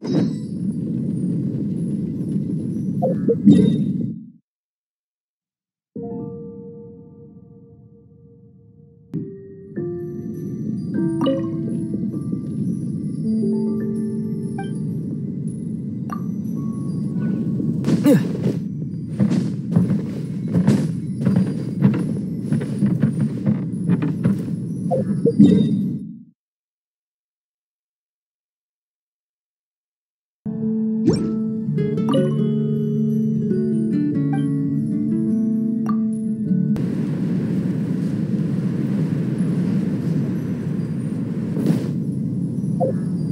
Yeah. you